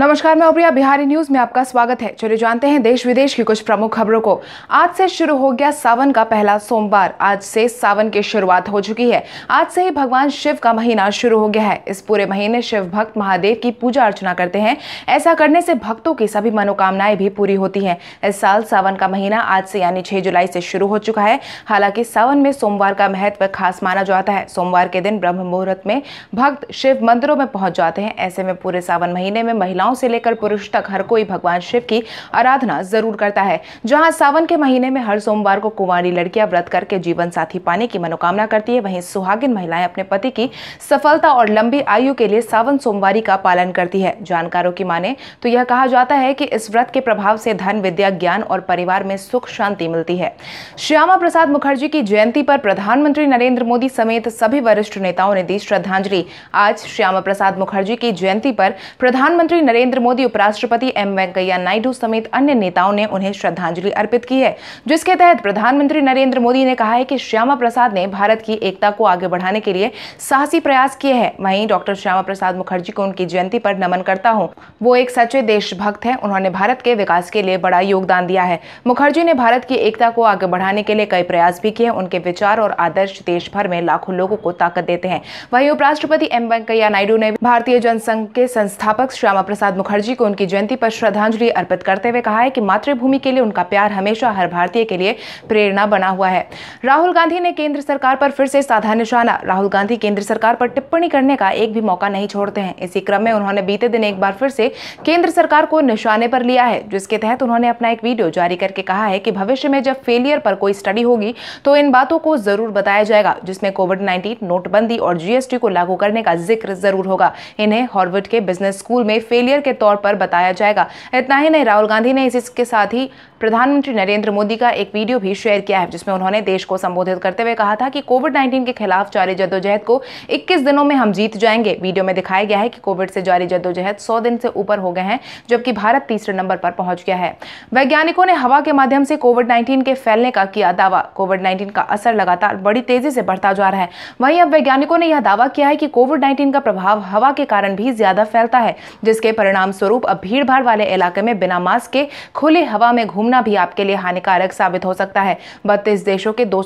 नमस्कार, मैं प्रिया बिहारी न्यूज़ में आपका स्वागत है। चलिए जानते हैं देश विदेश की कुछ प्रमुख खबरों को। आज से शुरू हो गया सावन का पहला सोमवार। आज से सावन की शुरुआत हो चुकी है। आज से ही भगवान शिव का महीना शुरू हो गया है। इस पूरे महीने शिव भक्त महादेव की पूजा अर्चना करते हैं। ऐसा करने से भक्तों की सभी मनोकामनाएँ भी पूरी होती है। इस साल सावन का महीना आज से यानी छह जुलाई से शुरू हो चुका है। हालाँकि सावन में सोमवार का महत्व खास माना जाता है। सोमवार के दिन ब्रह्म मुहूर्त में भक्त शिव मंदिरों में पहुँच जाते हैं। ऐसे में पूरे सावन महीने में महिलाओं महिलाओं से लेकर पुरुष तक हर कोई भगवान शिव की आराधना ज़रूर करता है। जहाँ सावन के महीने में हर सोमवार को कुंवारी लड़कियाँ व्रत करके जीवन साथी पाने की मनोकामना करती है, वहीं सुहागिन महिलाएँ अपने पति की सफलता और लंबी आयु के लिए सावन सोमवारी का पालन करती है। जानकारों की माने तो यह कहा जाता है कि इस व्रत के प्रभाव से धन, विद्या, ज्ञान और परिवार में सुख, शांति मिलती है। श्यामा प्रसाद मुखर्जी की जयंती पर प्रधानमंत्री नरेंद्र मोदी समेत सभी वरिष्ठ नेताओं ने दी श्रद्धांजलि। आज श्यामा प्रसाद मुखर्जी की जयंती पर प्रधानमंत्री नरेंद्र मोदी उपराष्ट्रपति एम वेंकैया नायडू समेत अन्य नेताओं ने उन्हें श्रद्धांजलि अर्पित की है। जिसके तहत प्रधानमंत्री नरेंद्र मोदी ने कहा है कि श्यामा प्रसाद ने भारत की एकता को आगे बढ़ाने के लिए साहसी प्रयास किए हैं। वहीं डॉक्टर श्यामा प्रसाद मुखर्जी को उनकी जयंती पर नमन करता हूँ। वो एक सच्चे देशभक्त हैं। उन्होंने भारत के विकास के लिए बड़ा योगदान दिया है। मुखर्जी ने भारत की एकता को आगे बढ़ाने के लिए कई प्रयास भी किए उनके विचार और आदर्श देश भर में लाखों लोगों को ताकत देते हैं। वहीं उपराष्ट्रपति एम वेंकैया नायडू ने भारतीय जनसंघ के संस्थापक श्यामा प्रसाद प्रसाद मुखर्जी को उनकी जयंती पर श्रद्धांजलि अर्पित करते हुए कहा है कि मातृभूमि के लिए उनका प्यार हमेशा हर भारतीय के लिए प्रेरणा बना हुआ है। राहुल गांधी ने केंद्र सरकार पर फिर से साधा निशाना। राहुल गांधी केंद्र सरकार पर टिप्पणी करने का एक भी मौका नहीं छोड़ते हैं। इसी क्रम में उन्होंने बीते दिन एक बार फिर से केंद्र सरकार को निशाने पर लिया है, जिसके तहत उन्होंने अपना एक वीडियो जारी करके कहा है कि भविष्य में जब फेलियर पर कोई स्टडी होगी तो इन बातों को ज़रूर बताया जाएगा, जिसमें कोविड नाइन्टीन नोटबंदी और जीएसटी को लागू करने का ज़िक्र ज़रूर होगा। इन्हें हॉर्वर्ड के बिज़नेस स्कूल में फेलियर फेलियर के तौर पर बताया जाएगा। इतना ही नहीं, राहुल गांधी ने इसके साथ ही प्रधानमंत्री नरेंद्र मोदी का एक वीडियो भी शेयर किया है, जिसमें उन्होंने देश को संबोधित करते हुए कहा था कि कोविड 19 के खिलाफ जारी जद्दोजहद को 21 दिनों में हम जीत जाएँगे। वीडियो में दिखाया गया है कि कोविड से जारी जद्दोजहद 100 दिन से ऊपर हो गए हैं, जबकि भारत तीसरे नंबर पर पहुँच गया है। वैज्ञानिकों ने हवा के माध्यम से कोविड नाइन्टीन के फैलने का किया दावा। कोविड नाइन्टीन का असर लगातार बड़ी तेज़ी से बढ़ता जा रहा है। वहीं अब वैज्ञानिकों ने यह दावा किया है कि कोविड नाइन्टीन का प्रभाव हवा के कारण भी ज़्यादा फैलता है, जिसके परिणाम स्वरूप अब भीड़ भाड़ वाले इलाके में बिना मास्क के खुली हवा में घूमना भी आपके लिए हानिकारक साबित हो सकता है। बत्तीस देशों के दो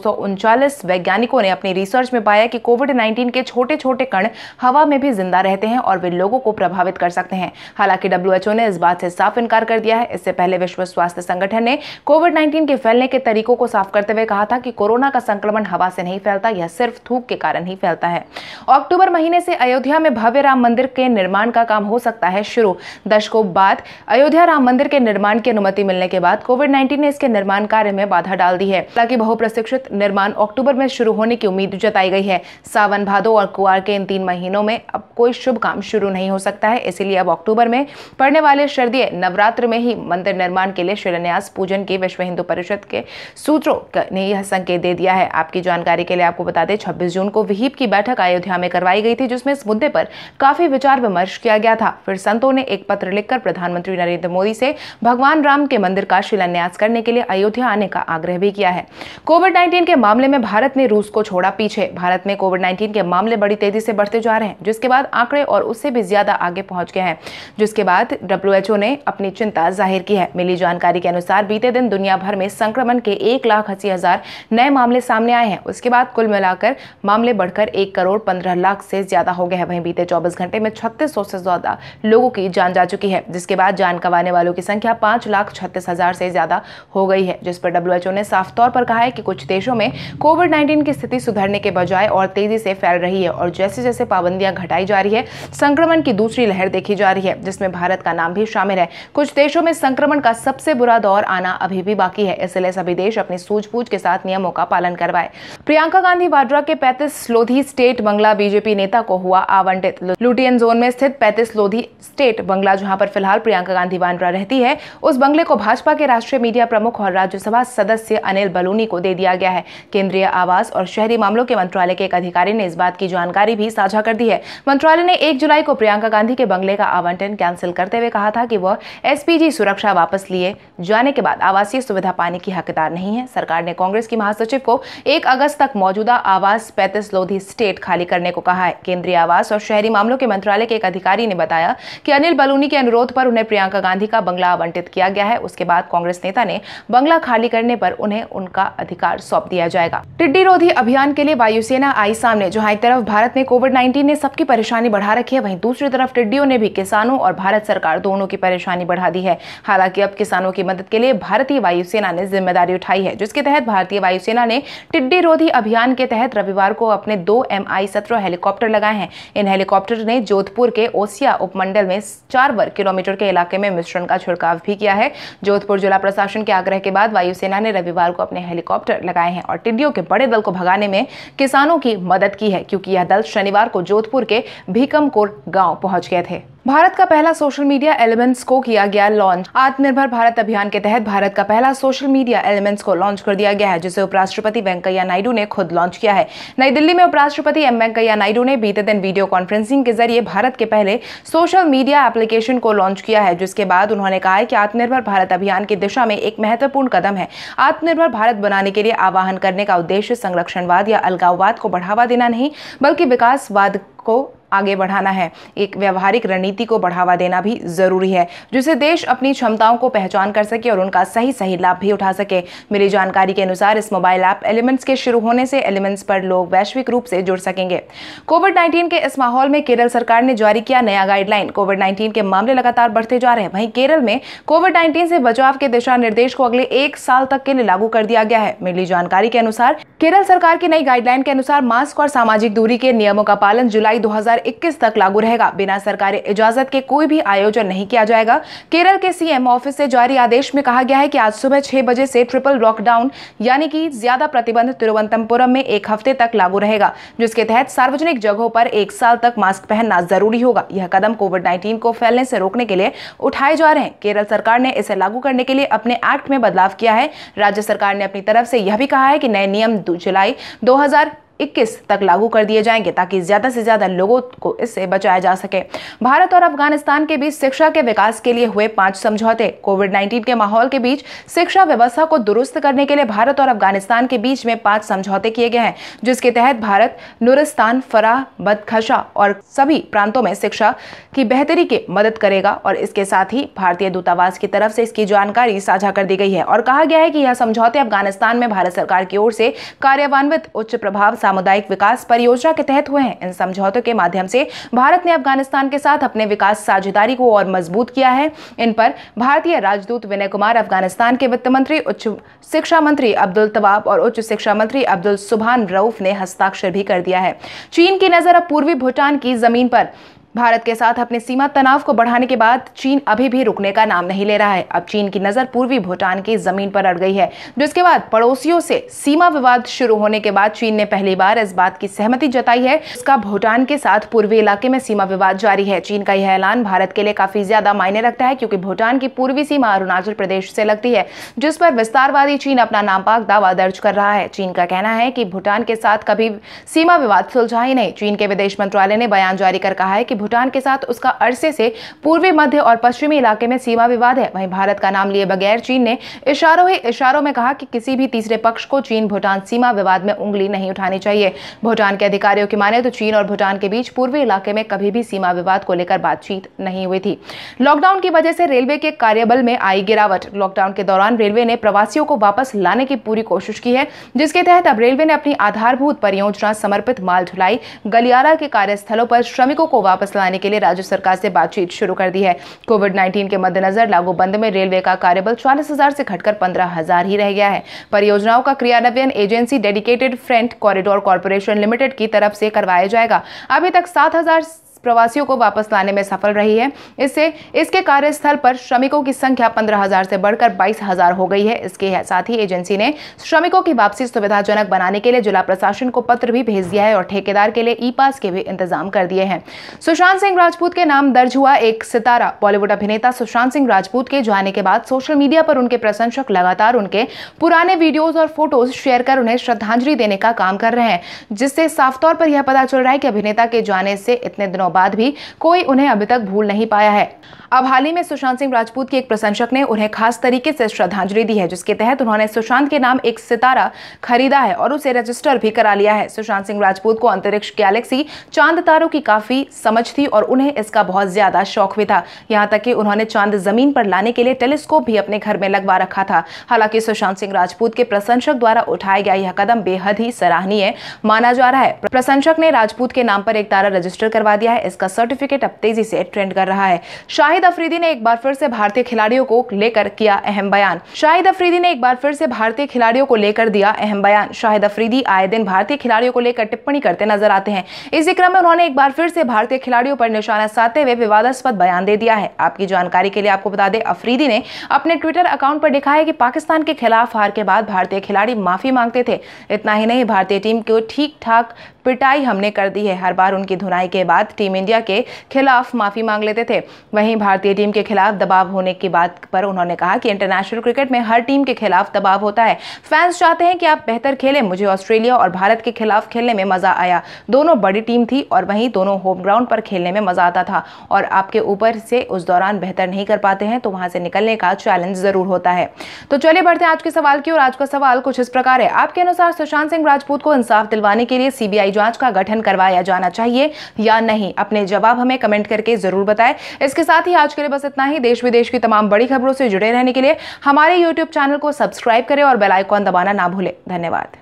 वैज्ञानिकों ने अपनी रिसर्च में पाया कि कोविड नाइन्टीन के छोटे छोटे कण हवा में भी ज़िंदा रहते हैं और वे लोगों को प्रभावित कर सकते हैं। हालाँकि डब्ल्यूएचओ ने इस बात से साफ़ इनकार कर दिया है। इससे पहले विश्व स्वास्थ्य संगठन ने कोविड नाइन्टीन के फैलने के तरीकों को साफ़ करते हुए कहा था कि कोरोना का संक्रमण हवा से नहीं फैलता, यह सिर्फ़ थूक के कारण ही फैलता है। अक्टूबर महीने से अयोध्या में भव्य राम मंदिर के निर्माण का काम हो सकता है। शुरू दशकों बाद अयोध्या राम मंदिर के निर्माण की अनुमति मिलने के बाद कोविड 19 ने इसके निर्माण कार्य में बाधा डाल दी है। ताकि बहुप्रशिक्षित निर्माण अक्टूबर में शुरू होने की उम्मीद जताई गई है। सावन भादो और कुआर के इन तीन महीनों में अब कोई शुभ काम शुरू नहीं हो सकता है। इसीलिए अब अक्टूबर में पड़ने वाले शरदीय नवरात्र में ही मंदिर निर्माण के लिए शिलान्यास, पूजन की विश्व हिंदू परिषद के सूत्रों ने यह संकेत दे दिया है। आपकी जानकारी के लिए आपको बता दें, छब्बीस जून को विहिप की बैठक अयोध्या में करवाई गई थी, जिसमें इस मुद्दे पर काफ़ी विचार विमर्श किया गया था। फिर संतों ने एक पत्र लिखकर प्रधानमंत्री नरेंद्र मोदी से भगवान राम के मंदिर का शिलान्यास करने के लिए अयोध्या आने का आग्रह भी किया है। कोविड नाइन्टीन के मामले में भारत ने रूस को छोड़ा पीछे। भारत में कोविड नाइन्टीन के मामले बड़ी तेज़ी से बढ़ते जा रहे हैं, जिसके बाद आंकड़े और उससे भी ज़्यादा आगे पहुँच गए हैं, जिसके बाद डब्ल्यू ने अपनी चिंता ज़ाहिर की है। मिली जानकारी के अनुसार बीते दिन दुनिया भर में संक्रमण के एक लाख अस्सी हज़ार नए मामले सामने आए हैं। उसके बाद कुल मिलाकर मामले बढ़कर एक करोड़ पंद्रह लाख से ज़्यादा हो गए हैं। वहीं बीते चौबीस घंटे में छत्तीस से ज़्यादा लोगों की जान जा चुकी है। जिसके बाद जान गंवाने वालों की संख्या पाँच लाख छत्तीस हज़ार से ज़्यादा हो गई है। जिस पर डब्ल्यूएचओ ने साफ़ तौर पर कहा है कि कुछ देशों में कोविड नाइन्टीन की स्थिति सुधरने के बजाय और तेज़ी से फैल रही है और जैसे जैसे पाबंदियाँ घटाई जा रही है, संक्रमण की दूसरी लहर देखी जा रही है, जिसमें भारत का नाम भी शामिल है। कुछ देशों में संक्रमण का सबसे बुरा दौर आना अभी भी बाकी है, इसलिए सभी देश अपनी सूझबूझ के साथ नियमों का पालन करवाए। प्रियंका गांधी वाड्रा के पैंतीस लोधी स्टेट बंगला बीजेपी नेता को हुआ आवंटित। लुटियन जोन में स्थित पैंतीस लोधी स्टेट बंगला, जहाँ पर फ़िलहाल प्रियंका गांधी वाड्रा रहती है, उस बंगले को भाजपा के राष्ट्रीय मीडिया प्रमुख और राज्यसभा सदस्य अनिल बलूनी को दे दिया गया है। केंद्रीय आवास और शहरी मामलों के मंत्रालय के एक अधिकारी ने इस बात की जानकारी भी साझा कर दी है। मंत्रालय ने एक जुलाई को प्रियंका गांधी के बंगले का आवंटन कैंसिल करते हुए कहा था कि वह एसपीजी सुरक्षा वापस लिए जाने के बाद आवासीय सुविधा पाने की हकदार नहीं है। सरकार ने कांग्रेस की महासचिव को एक अगस्त तक मौजूदा आवास पैंतीस लोधी स्टेट खाली करने को कहा है। केंद्रीय आवास और शहरी मामलों के मंत्रालय के एक अधिकारी ने बताया कि अनिल बलूनी के अनुरोध पर उन्हें प्रियंका गांधी का बंगला आवंटित किया गया है। उसके बाद कांग्रेस नेता ने बंगला खाली करने पर उन्हें उनका अधिकार सौंप दिया जाएगा। टिड्डी रोधी अभियान के लिए वायुसेना आई सामने, जहाँ एक तरफ़ भारत में कोविड नाइन्टीन ने सबकी परेशानी बढ़ा रखी है, वहीं दूसरी तरफ़ टिड्डियों ने भी किसानों और भारत सरकार दोनों की परेशानी बढ़ा दी है। हालाँकि अब किसानों की मदद के लिए भारतीय वायुसेना ने ज़िम्मेदारी उठाई है, जिसके तहत भारतीय वायुसेना ने टिड्डी रोधी अभियान के तहत रविवार को अपने दो एम आई हेलीकॉप्टर लगाए हैं। इन हेलीकॉप्टर ने जोधपुर के ओसिया उपमंडल में चार वर्ग किलोमीटर के इलाके में मिश्रण का छिड़काव भी किया है। जोधपुर जिला प्रशासन के आग्रह के बाद वायुसेना ने रविवार को अपने हेलीकॉप्टर लगाए हैं और टिड्डियों के बड़े दल को भगाने में किसानों की मदद की है, क्योंकि यह दल शनिवार को जोधपुर के भीकमकोर गाँव पहुँच गए थे। भारत का पहला सोशल मीडिया एलिमेंट्स को किया गया लॉन्च आत्मनिर्भर भारत अभियान के तहत भारत का पहला सोशल मीडिया एलिमेंट्स को लॉन्च कर दिया गया है, जिसे उपराष्ट्रपति वेंकैया नायडू ने खुद लॉन्च किया है। नई दिल्ली में उपराष्ट्रपति एम वेंकैया नायडू ने बीते दिन वीडियो कॉन्फ्रेंसिंग के ज़रिए भारत के पहले सोशल मीडिया एप्लीकेशन को लॉन्च किया है, जिसके बाद उन्होंने कहा है कि आत्मनिर्भर भारत अभियान की दिशा में एक महत्वपूर्ण कदम है। आत्मनिर्भर भारत बनाने के लिए आह्वान करने का उद्देश्य संरक्षणवाद या अलगाववाद को बढ़ावा देना नहीं, बल्कि विकासवाद को आगे बढ़ाना है। एक व्यवहारिक रणनीति को बढ़ावा देना भी ज़रूरी है, जिससे देश अपनी क्षमताओं को पहचान कर सके और उनका सही सही लाभ भी उठा सके। मिली जानकारी के अनुसार इस मोबाइल ऐप एलिमेंट्स के शुरू होने से एलिमेंट्स पर लोग वैश्विक रूप से जुड़ सकेंगे। कोविड नाइन्टीन के इस माहौल में केरल सरकार ने जारी किया नया गाइडलाइन। कोविड नाइन्टीन के मामले लगातार बढ़ते जा रहे हैं। वहीं केरल में कोविड नाइन्टीन से बचाव के दिशा निर्देश को अगले एक साल तक के लिए लागू कर दिया गया है। मिली जानकारी के अनुसार केरल सरकार की नई गाइडलाइन के अनुसार मास्क और सामाजिक दूरी के नियमों का पालन जुलाई दो 2021 तक लागू रहेगा। बिना सरकारी इजाज़त के कोई भी आयोजन नहीं किया जाएगा। केरल के सीएम ऑफ़िस से जारी आदेश में कहा गया है कि आज सुबह छह बजे से ट्रिपल लॉकडाउन, यानी कि ज़्यादा प्रतिबंध तिरुवनंतपुरम में एक हफ़्ते तक लागू रहेगा, जिसके तहत सार्वजनिक जगहों पर एक साल तक मास्क पहनना ज़रूरी होगा। यह कदम कोविड नाइन्टीन को फैलने से रोकने के लिए उठाए जा रहे हैं। केरल सरकार ने इसे लागू करने के लिए अपने एक्ट में बदलाव किया है। राज्य सरकार ने अपनी तरफ़ से यह भी कहा है कि नए नियम जुलाई दो हज़ार 2021 तक लागू कर दिए जाएँगे ताकि ज़्यादा से ज़्यादा लोगों को इससे बचाया जा सके। भारत और अफ़गानिस्तान के बीच शिक्षा के विकास के लिए हुए पाँच समझौते कोविड 19 के माहौल के बीच शिक्षा व्यवस्था को दुरुस्त करने के लिए भारत और अफ़गानिस्तान के बीच में पाँच समझौते किए गए हैं, जिसके तहत भारत, नुरिस्तान, फराह, बदखशा और सभी प्रांतों में शिक्षा की बेहतरी की मदद करेगा और इसके साथ ही भारतीय दूतावास की तरफ़ से इसकी जानकारी साझा कर दी गई है और कहा गया है कि यह समझौते अफ़गानिस्तान में भारत सरकार की ओर से कार्यान्वित उच्च प्रभाव सामुदायिक विकास परियोजना के तहत हुए हैं। इन समझौतों के माध्यम से भारत ने अफ़गानिस्तान के साथ अपने विकास साझेदारी को और मज़बूत किया है। इन पर भारतीय राजदूत विनय कुमार, अफ़गानिस्तान के वित्त मंत्री, उच्च शिक्षा मंत्री अब्दुल तवाब और उच्च शिक्षा मंत्री अब्दुल सुबहान रऊफ ने हस्ताक्षर भी कर दिया है। चीन की नज़र अब पूर्वी भूटान की ज़मीन पर। भारत के साथ अपने सीमा तनाव को बढ़ाने के बाद चीन अभी भी रुकने का नाम नहीं ले रहा है। अब चीन की नज़र पूर्वी भूटान की ज़मीन पर अड़ गई है, जिसके बाद पड़ोसियों से सीमा विवाद शुरू होने के बाद चीन ने पहली बार इस बात की सहमति जताई है। इसका भूटान के साथ पूर्वी इलाके में सीमा विवाद जारी है। चीन का यह ऐलान भारत के लिए काफ़ी ज़्यादा मायने रखता है, क्योंकि भूटान की पूर्वी सीमा अरुणाचल प्रदेश से लगती है, जिस पर विस्तारवादी चीन अपना नापाक दावा दर्ज कर रहा है। चीन का कहना है कि भूटान के साथ कभी सीमा विवाद सुलझा ही नहीं। चीन के विदेश मंत्रालय ने बयान जारी कर कहा है कि भूटान के साथ उसका अरसे से पूर्वी, मध्य और पश्चिमी इलाके में सीमा विवाद है। वहीं भारत का नाम लिए बगैर चीन ने इशारों ही इशारों में कहा कि किसी भी तीसरे पक्ष को चीन भूटान सीमा विवाद में उंगली नहीं उठानी चाहिए। भूटान के अधिकारियों की माने तो चीन और भूटान के बीच पूर्वी इलाके में कभी भी सीमा विवाद को लेकर बातचीत नहीं हुई थी। लॉकडाउन की वजह से रेलवे के कार्यबल में आई गिरावट। लॉकडाउन के दौरान रेलवे ने प्रवासियों को वापस लाने की पूरी कोशिश की है, जिसके तहत अब रेलवे ने अपनी आधारभूत परियोजना समर्पित माल ढुलाई, गलियारा के कार्यस्थलों पर श्रमिकों को वापस लाने के लिए राज्य सरकार से बातचीत शुरू कर दी है। कोविड 19 के मद्देनजर लागू बंद में रेलवे का कार्यबल चालीस हज़ार से घटकर पंद्रह हज़ार ही रह गया है। परियोजनाओं का क्रियान्वयन agency dedicated front corridor corporation limited की तरफ़ से करवाया जाएगा। अभी तक सात हज़ार प्रवासियों को वापस लाने में सफल रही है। इससे, इसके कार्यस्थल पर श्रमिकों की संख्या पंद्रह हज़ार से बढ़कर बाईस हज़ार हो गई है। इसके साथ ही एजेंसी ने श्रमिकों की वापसी सुविधाजनक बनाने के लिए जिला प्रशासन को पत्र भी भेज दिया है और ठेकेदार के लिए ई पास के भी इंतज़ाम कर दिए हैं। सुशांत सिंह राजपूत के नाम दर्ज हुआ एक सितारा। बॉलीवुड अभिनेता सुशांत सिंह राजपूत के जाने के बाद सोशल मीडिया पर उनके प्रशंसक लगातार उनके पुराने वीडियोज़ और फ़ोटोज़ शेयर कर उन्हें श्रद्धांजलि देने का काम कर रहे हैं, जिससे साफ़ तौर पर यह पता चल रहा है कि अभिनेता के जाने से इतने दिनों बाद भी कोई उन्हें अभी तक भूल नहीं पाया है। अब हाल ही में सुशांत सिंह राजपूत के एक प्रशंसक ने उन्हें खास तरीके से श्रद्धांजलि दी है, जिसके तहत उन्होंने सुशांत के नाम एक सितारा खरीदा है और उसे रजिस्टर भी करा लिया है। सुशांत सिंह राजपूत को अंतरिक्ष गैलेक्सी चाँद तारों की काफ़ी समझ थी और उन्हें इसका बहुत ज़्यादा शौक भी था। यहाँ तक कि उन्होंने चाँद ज़मीन पर लाने के लिए टेलीस्कोप भी अपने घर में लगवा रखा था। हालाँकि सुशांत सिंह राजपूत के प्रशंसक द्वारा उठाया गया यह कदम बेहद ही सराहनीय माना जा रहा है। प्रशंसक ने राजपूत के नाम पर एक तारा रजिस्टर करवा दिया है इसका सर्टिफिकेट अब तेज़ी से ट्रेंड कर रहा है। शाहिद अफरीदी ने एक बार फिर से भारतीय खिलाड़ियों को लेकर किया अहम बयान। शाहिद अफरीदी ने एक बार फिर से भारतीय खिलाड़ियों को लेकर दिया अहम बयान। शाहिद अफरीदी आए दिन भारतीय खिलाड़ियों को लेकर टिप्पणी करते नज़र आते हैं। इसी क्रम में उन्होंने एक बार फिर से भारतीय खिलाड़ियों पर निशाना साधते हुए विवादास्पद बयान दे दिया है। आपकी जानकारी के लिए आपको बता दें, अफरीदी ने अपने ट्विटर अकाउंट पर लिखा है कि पाकिस्तान के खिलाफ हार के बाद भारतीय खिलाड़ी माफ़ी मांगते थे। इतना ही नहीं, भारतीय टीम को ठीक ठाक पिटाई हमने कर दी है। हर बार उनकी धुनाई के बाद टीम इंडिया के खिलाफ माफ़ी मांग लेते थे। वहीं भारतीय टीम के खिलाफ दबाव होने की बात पर उन्होंने कहा कि इंटरनेशनल क्रिकेट में हर टीम के खिलाफ दबाव होता है। फैंस चाहते हैं कि आप बेहतर खेलें। मुझे ऑस्ट्रेलिया और भारत के खिलाफ खेलने में मज़ा आया। दोनों बड़ी टीम थी और वहीं दोनों होम ग्राउंड पर खेलने में मज़ा आता था। और आपके ऊपर से उस दौरान बेहतर नहीं कर पाते हैं तो वहाँ से निकलने का चैलेंज ज़रूर होता है। तो चलिए बढ़ते हैं आज के सवाल की और आज का सवाल कुछ इस प्रकार है। आपके अनुसार सुशांत सिंह राजपूत को इंसाफ दिलवाने के लिए सीबीआई जाँच का गठन करवाया जाना चाहिए या नहीं? अपने जवाब हमें कमेंट करके ज़रूर बताएँ। इसके साथ ही आज के लिए बस इतना ही। देश विदेश की तमाम बड़ी खबरों से जुड़े रहने के लिए हमारे यूट्यूब चैनल को सब्सक्राइब करें और बेलाइकॉन दबाना ना भूलें। धन्यवाद।